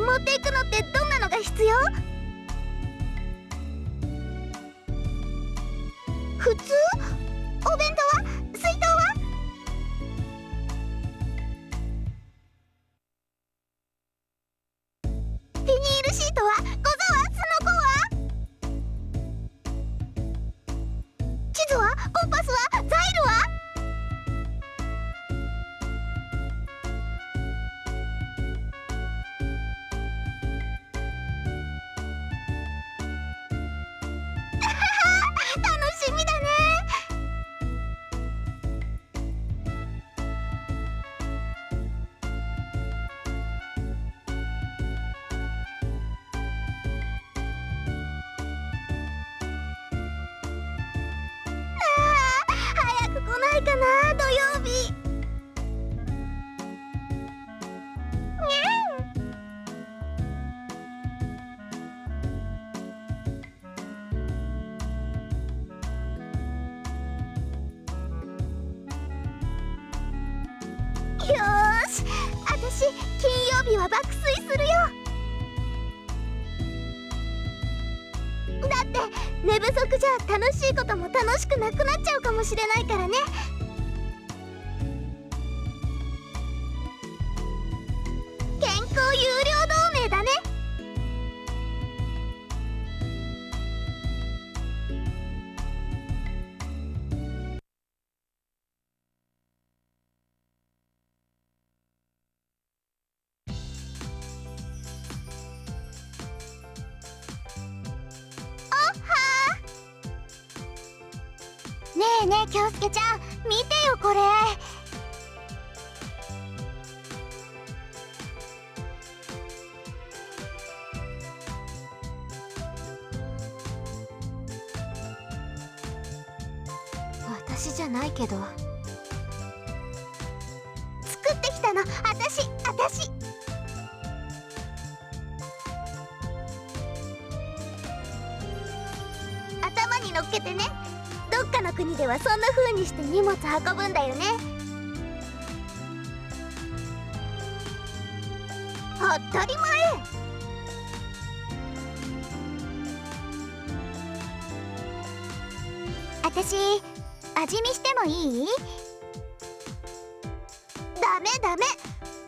持っていくのってどんなのが必要？普通？私金曜日は爆睡するよ。だって寝不足じゃ楽しいことも楽しくなくなっちゃうかもしれないからね。ねえ京介ちゃん。見てよこれ。私じゃないけど。作ってきたの。私私。頭に乗っけてね。どっかの国ではそんな風にして荷物運ぶんだよね。当たり前。私味見してもいい？ダメダメ。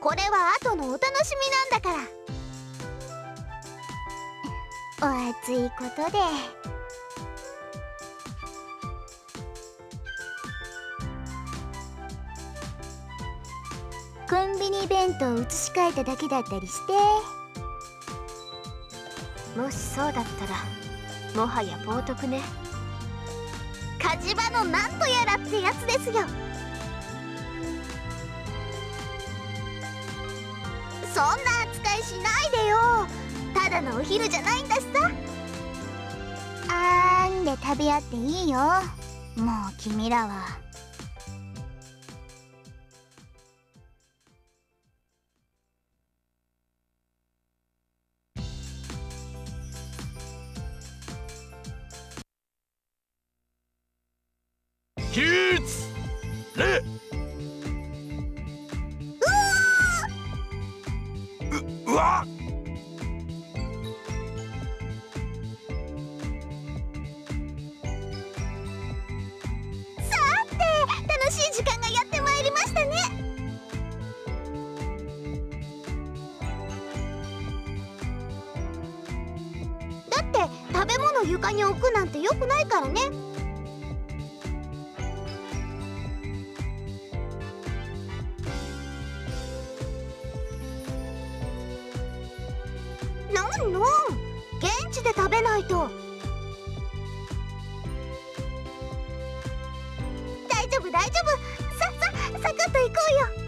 これは後のお楽しみなんだから。お熱いことで。コンビニ弁当を移し替えただけだったりして。もしそうだったらもはや冒涜ね。火事場のなんとやらってやつですよ。そんな扱いしないでよ。ただのお昼じゃないんだしさ。あーんで食べ合っていいよ。もう君らは。起立礼ううわさて楽しい時間がやってまいりましたね。だって食べ物床に置くなんてよくないからね。んの。現地で食べないと。大丈夫大丈夫。さっさサクッと行こうよ。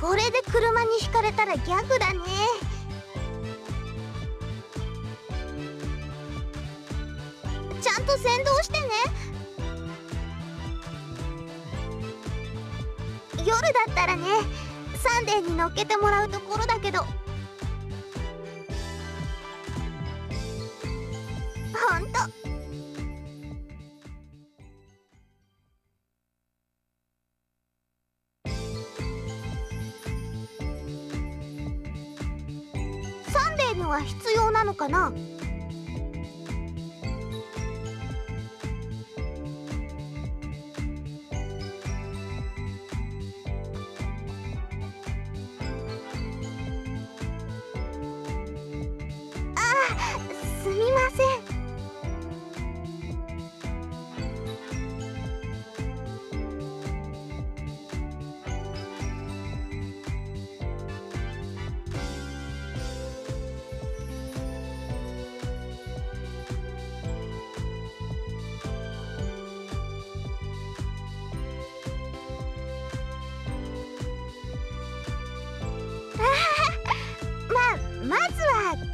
これで車にひかれたらギャグだね。ちゃんと先導してね。夜だったらねサンデーに乗っけてもらうところだけどなの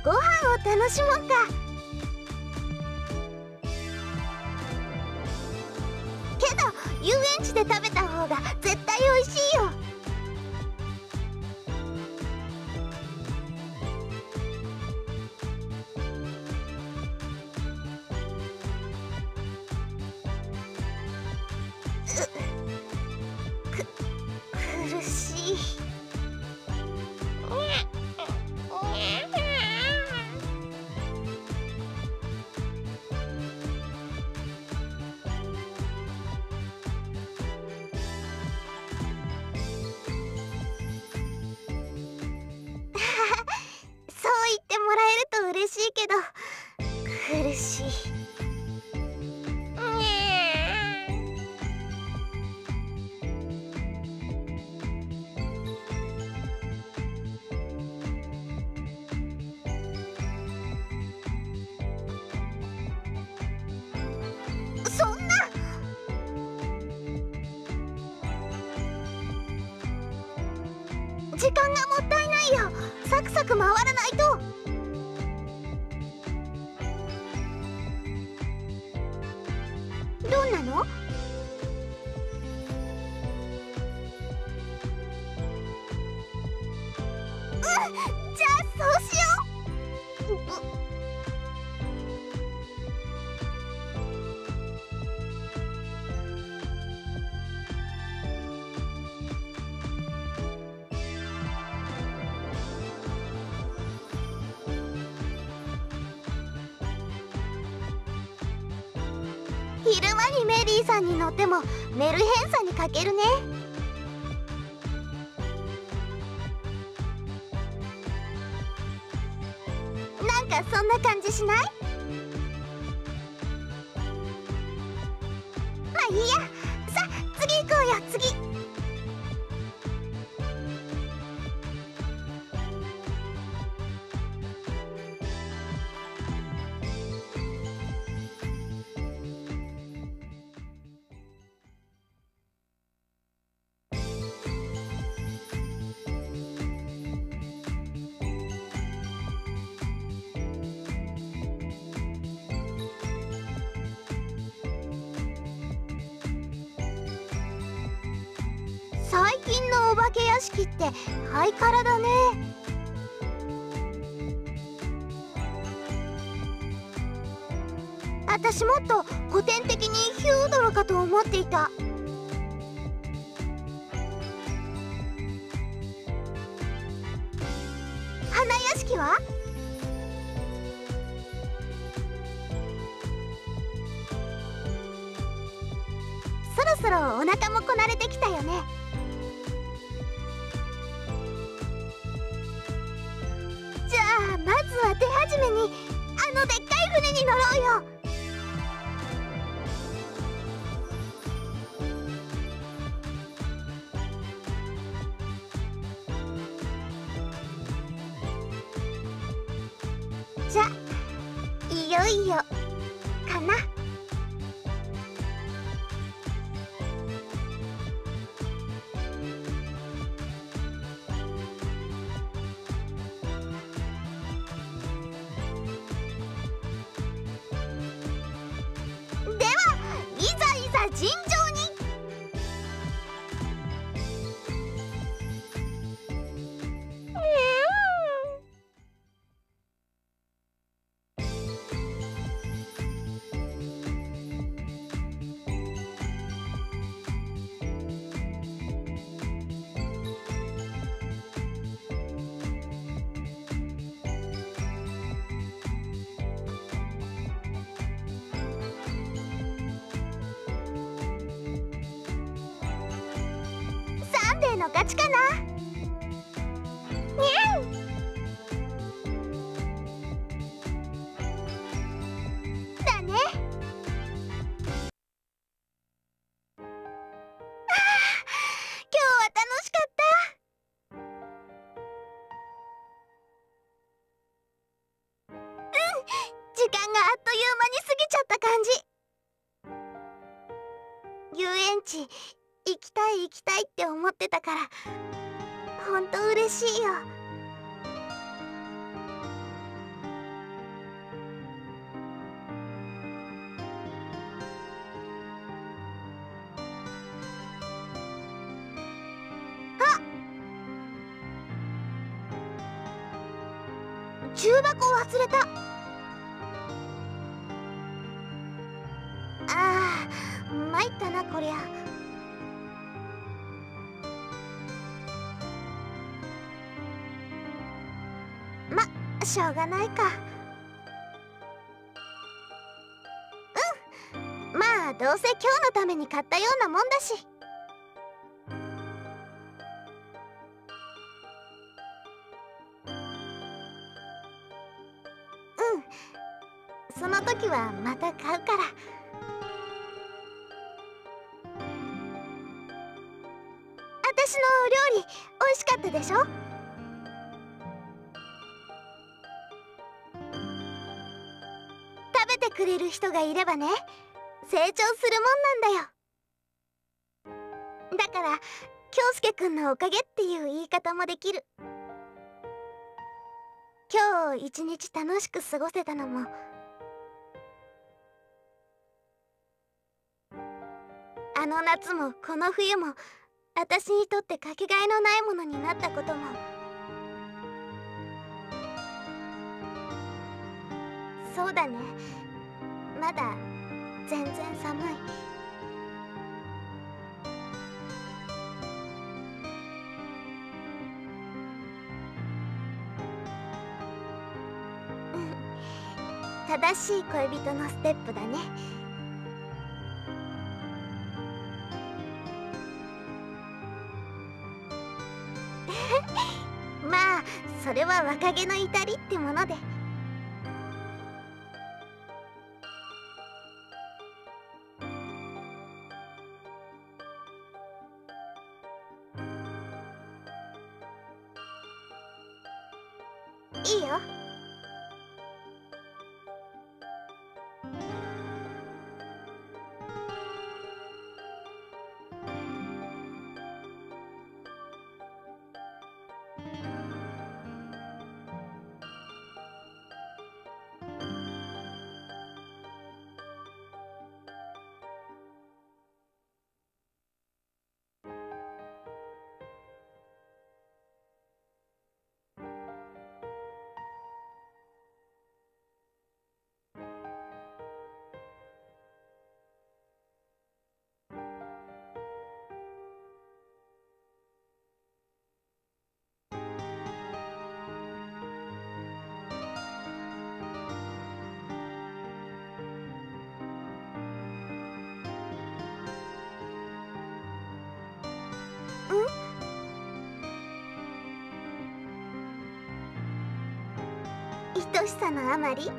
ご飯を楽しもうか。けど遊園地で食べた方が絶対美味しいよ。時間がもったいないよ。サクサク回らないと。どんなの？昼間にメリーさんに乗ってもメルヘンさに欠けるね。なんかそんな感じしない？け屋敷ってハイカラだね。私もっと古典的にヒュードロかと思っていた。花屋敷は？そろそろお腹もこなれてきたよね。船に乗ろうよ。テーの勝ちかな？にゃん！だね。あー今日は楽しかった。うん時間があっという間に過ぎちゃった感じ。遊園地行きたい行きたいって思ってたからほんと嬉しいよ。あ重箱忘れた。あー参ったなこりゃ。しょうがないか。うん。まあどうせ今日のために買ったようなもんだし。うん。その時はまた買うから。私のお料理美味しかったでしょ？くれる人がいればね成長するもんなんだよ。だから京介くんのおかげっていう言い方もできる。今日一日楽しく過ごせたのも。あの夏もこの冬も私にとってかけがえのないものになったことも。そうだね。まだ全然寒い。正しい恋人のステップだね。まあそれは若気の至りってもので。愛しさのあまり。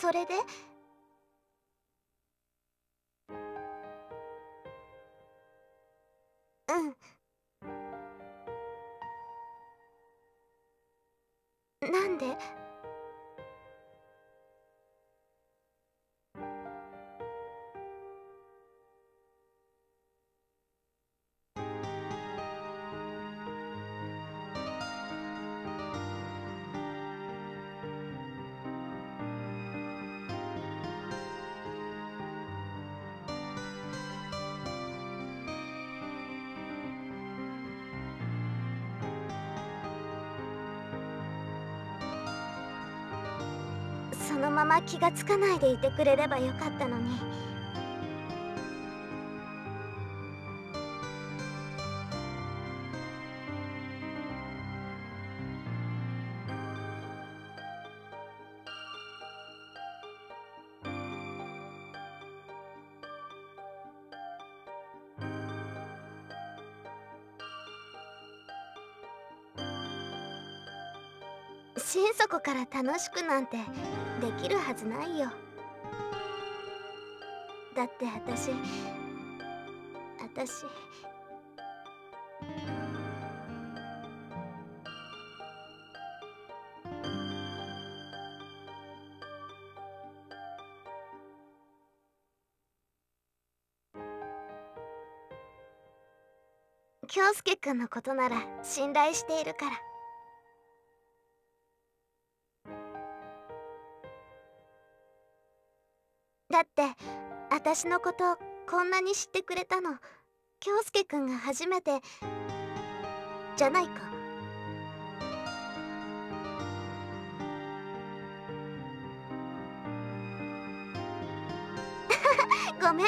それで？うん。なんで？そのまま気がつかないでいてくれればよかったのに。心底から楽しくなんてできるはずないよ。だって私私。京介君のことなら信頼しているから。私のことこんなに知ってくれたの。京介くんが初めて。じゃないか。ごめん。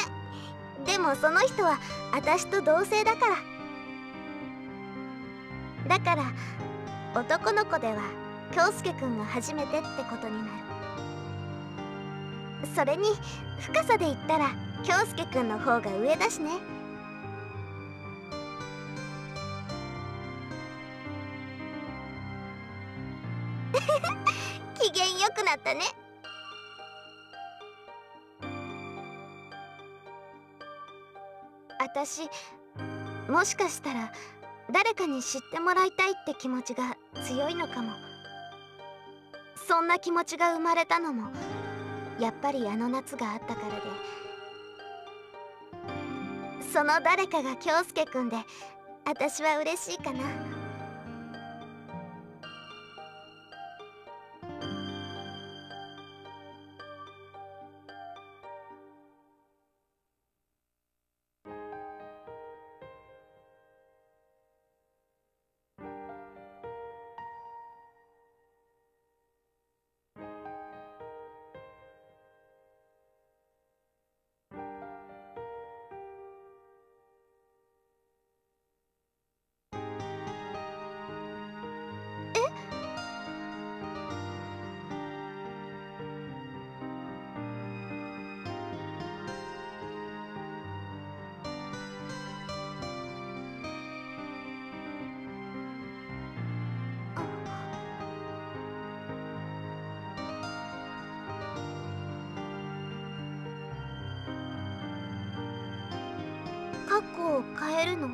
でもその人は私と同性だから。だから男の子では京介くんが初めてってことになる。それに深さで言ったら京介くんの方が上だしね。機嫌よくなったね。私もしかしたら誰かに知ってもらいたいって気持ちが強いのかも。そんな気持ちが生まれたのもやっぱりあの夏があったからでその誰かが京介くんで私は嬉しいかな。過去を変えるの？